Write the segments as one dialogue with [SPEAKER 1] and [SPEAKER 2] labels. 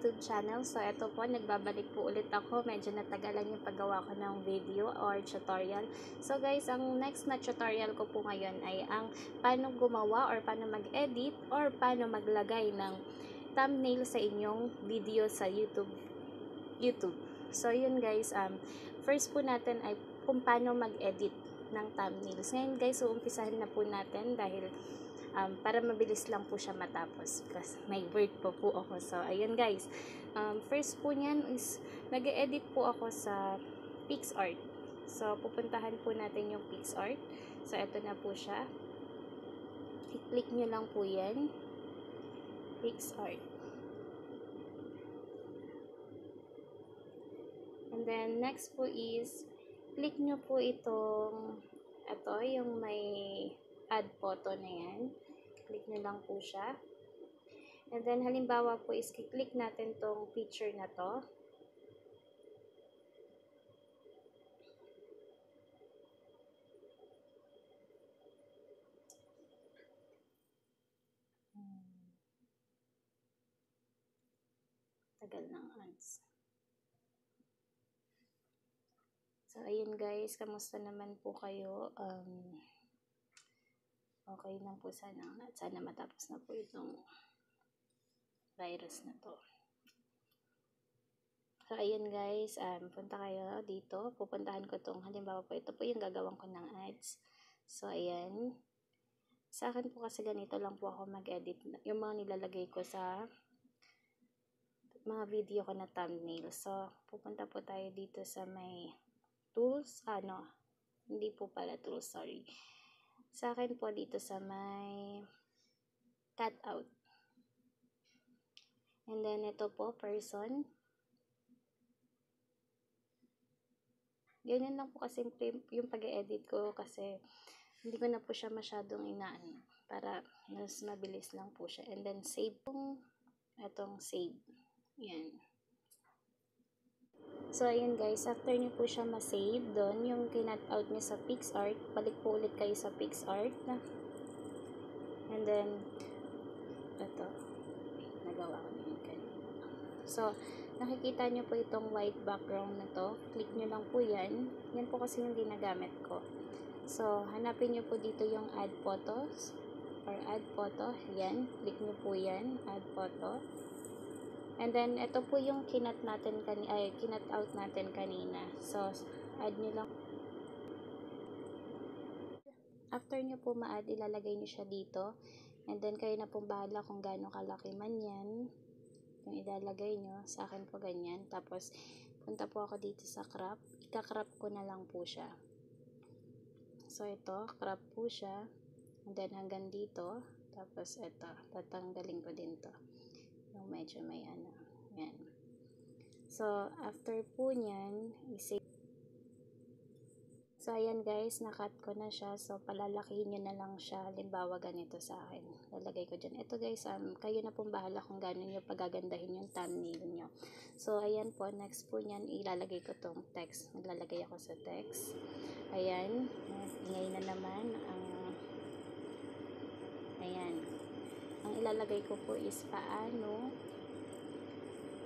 [SPEAKER 1] YouTube channel. So, ito po, nagbabalik po ulit ako. Medyo natagalan yung paggawa ko ng video or tutorial. So guys, ang next na tutorial ko po ngayon ay ang paano gumawa or paano mag-edit or paano maglagay ng thumbnail sa inyong video sa YouTube. YouTube. So, yun guys, um, first po natin ay kung paano mag-edit ng thumbnails. Ngayon guys, uumpisahan na po natin dahil um, para mabilis lang po siya matapos kasi may word po po ako. So ayun guys. Um, first po niyan is nag edit po ako sa PixArt. So pupuntahan po natin yung PixArt. So eto na po siya. I-click nyo lang po yan. PixArt. And then next po is click nyo po itong ito yung may add photo na yan. Click nyo lang po siya. And then, halimbawa po is click natin tong picture na to. Hmm. Tagal ng ads. So, ayun guys, kamusta naman po kayo? Um, okay lang po sana at sana matapos na po itong virus na to. So ayun guys. Um, punta kayo dito. Pupuntahan ko tong halimbawa po ito po yung gagawin ko ng ads. So ayan. Sa akin po kasi ganito lang po ako mag-edit. Yung mga nilalagay ko sa mga video ko na thumbnail. So pupunta po tayo dito sa may tools. Ano? Hindi po pala tools sorry sa akin po dito sa may cut out. And then ito po, person. Ganyan lang po kasi yung pag-edit ko kasi hindi ko na po siya masyadong inaan para mas mabilis lang po siya. And then save po itong save. Yan. So, ayun guys, after nyo po siya ma-save doon, yung kinat out nyo sa PixArt, balik po ulit kayo sa PixArt. And then, ito, nagawa ko na yun kanina. So, nakikita nyo po itong white background na to. Click nyo lang po yan. Yan po kasi yung ginagamit ko. So, hanapin nyo po dito yung add photos or add photo. Yan, click nyo po yan, add photo. And then, ito po yung kinat natin, kani ay, kinat out natin kanina. So, add nyo lang. After nyo po ma-add, ilalagay nyo siya dito. And then, kayo na pong bahala kung gaano kalaki man yan. Yung ilalagay nyo. Sa akin po ganyan. Tapos, punta po ako dito sa crop. Ika-crop ko na lang po siya. So, ito, crop po siya. And then, hanggang dito. Tapos, ito, tatanggalin ko din to medyo may ano, yan. So, after po nyan, isave. So, ayan guys, nakat ko na siya. So, palalakihin nyo na lang siya. Halimbawa, ganito sa akin. Lalagay ko dyan. Ito guys, um, kayo na pong bahala kung gano'n nyo pagagandahin yung thumbnail nyo. So, ayan po. Next po nyan, ilalagay ko tong text. Naglalagay ako sa text. Ayan. Ingay na naman ang ayan ang ilalagay ko po is paano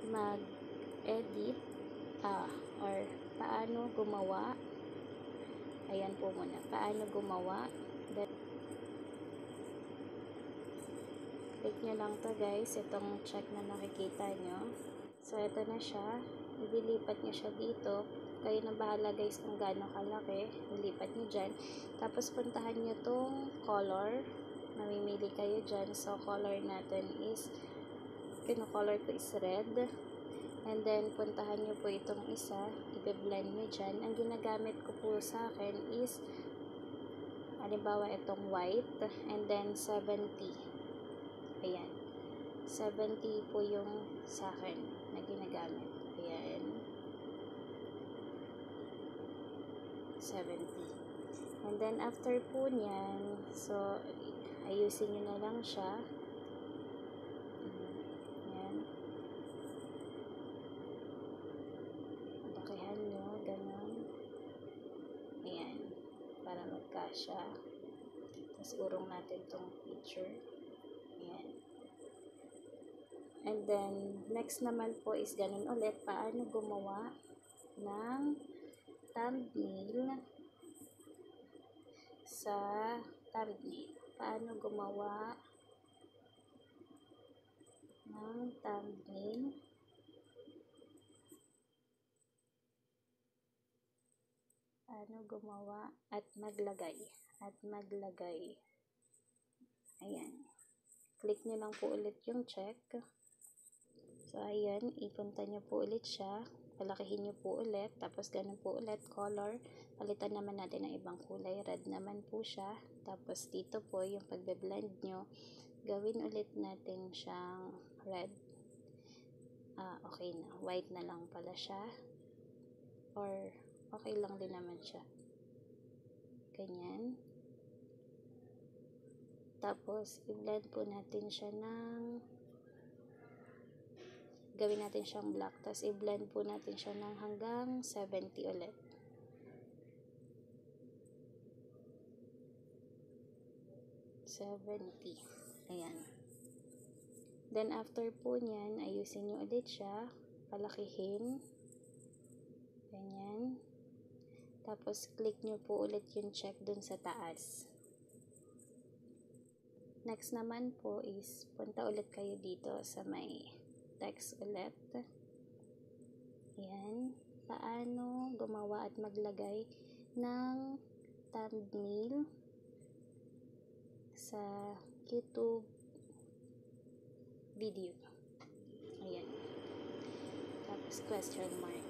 [SPEAKER 1] mag-edit ah, or paano gumawa. Ayan po muna. Paano gumawa? Then, click nyo lang to guys. Itong check na nakikita nyo. So ito na siya. Ililipat nyo siya dito. Kayo na bahala guys kung gaano kalaki. Ilipat nyo dyan. Tapos puntahan nyo tong color mamimili kayo dyan. So, color natin is, kino-color ko is red. And then, puntahan nyo po itong isa. I-blend nyo dyan. Ang ginagamit ko po sa akin is, halimbawa itong white. And then, 70. Ayan. 70 po yung sa akin na ginagamit. Ayan. 70. And then, after po niyan, so, ayusin nyo na lang siya. Yan lakihan nyo ganon ayan. Para magkasya. Tapos urong natin tong picture. Ayan. And then, next naman po is ganun ulit, paano gumawa ng thumbnail sa thumbnail. Paano gumawa ng thumbnail. Paano gumawa at maglagay at maglagay. Ayan. Click nyo lang po ulit yung check. So ayan ipunta nyo po ulit siya palakihin nyo po ulit tapos ganun po ulit color. Palitan naman natin ng ibang kulay red naman po siya. Tapos dito po yung pagbe-blend nyo gawin ulit natin siyang red. Ah okay na. White na lang pala siya. Or okay lang din naman siya. Ganyan. Tapos i-blend po natin siya ng gawin natin siyang black tapos i-blend po natin siya ng hanggang 70 ulit Seventy. Ayan. Then, after po niyan, ayusin nyo ulit siya. Palakihin. Ganyan. Tapos, click nyo po ulit yung check dun sa taas. Next naman po is, punta ulit kayo dito sa may text ulit. Ayan. Paano gumawa at maglagay ng thumbnail sa YouTube video. Ayan. Tapos question mark.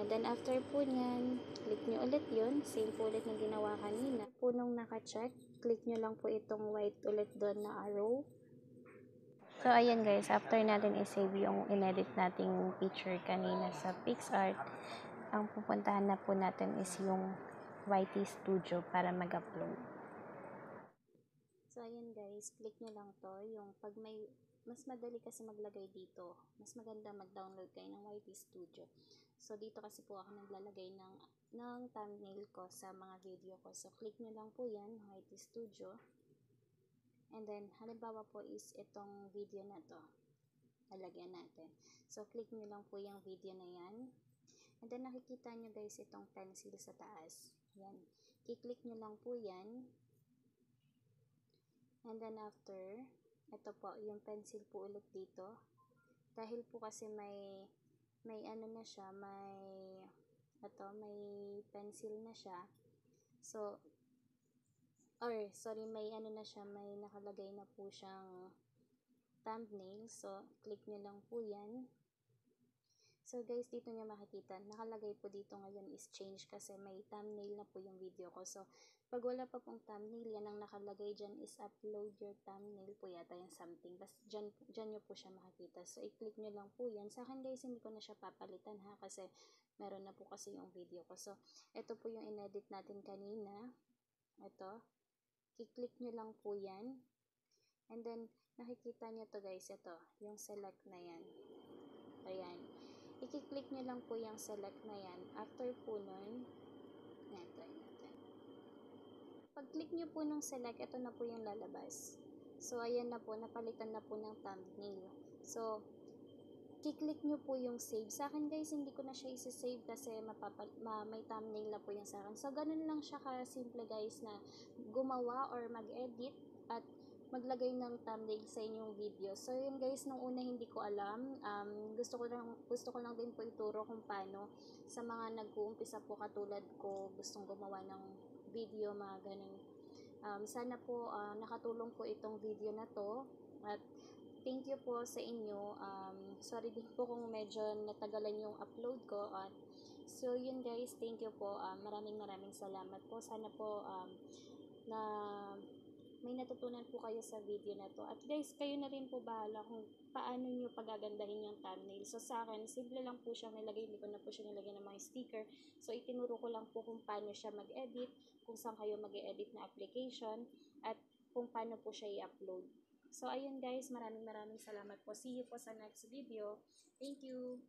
[SPEAKER 1] And then after po niyan, click nyo ulit yun. Same po ulit ng ginawa kanina. Po nung naka-check, click nyo lang po itong white ulit doon na arrow. So, ayan guys, after natin i-save yung inedit nating picture kanina sa PixArt, ang pupuntahan na po natin is yung YT Studio para mag-upload. So, ayan guys, click nyo lang to. Yung pag may, mas madali kasi maglagay dito. Mas maganda mag-download kayo ng YT Studio. So, dito kasi po ako naglalagay ng, ng thumbnail ko sa mga video ko. So, click nyo lang po yan, YT Studio. And then, halimbawa po is itong video na to. Lalagyan natin. So, click nyo lang po yung video na yan. And then, nakikita nyo guys itong pencil sa taas. Yan. I-click nyo lang po yan. And then after, ito po, yung pencil po ulit dito. Dahil po kasi may, may ano na siya, may, ito, may pencil na siya. So, or, sorry, may ano na siya, may nakalagay na po siyang thumbnail. So, click nyo lang po yan. So guys, dito nyo makikita, nakalagay po dito ngayon is change kasi may thumbnail na po yung video ko. So, pag wala pa pong thumbnail, yan ang nakalagay dyan is upload your thumbnail po yata yung something. Bas, dyan, dyan nyo po siya makikita. So, i-click nyo lang po yan. Sa akin guys, hindi ko na siya papalitan ha kasi meron na po kasi yung video ko. So, ito po yung inedit natin kanina. Ito. I-click nyo lang po yan. And then, nakikita nyo to guys, ito. Yung select na yan. Ayan i-click nyo lang po yung select na yan. After po nun, neto, neto. Pag-click nyo po ng select, ito na po yung lalabas. So, ayan na po, napalitan na po ng thumbnail. So, kiklik nyo po yung save. Sa akin guys, hindi ko na siya isi-save kasi mapapal ma may thumbnail na po yung sa akin. So, ganun lang siya ka-simple guys na gumawa or mag-edit at maglagay ng thumbnail sa inyong video. So, yun guys, nung una hindi ko alam. Um, gusto ko lang, gusto ko lang din po ituro kung paano sa mga nag-uumpisa po katulad ko, gustong gumawa ng video, mga ganun. Um, sana po uh, nakatulong po itong video na to. At thank you po sa inyo. Um, sorry din po kung medyo natagalan yung upload ko. At so, yun guys, thank you po. Um, maraming maraming salamat po. Sana po um, na may natutunan po kayo sa video na to. At guys, kayo na rin po bahala kung paano nyo pagagandahin yung thumbnail. So sa akin, simple lang po siya nilagay. Hindi ko na po siya nilagay ng mga sticker. So itinuro ko lang po kung paano siya mag-edit, kung saan kayo mag-edit na application, at kung paano po siya i-upload. So ayun guys, maraming maraming salamat po. See you po sa next video. Thank you!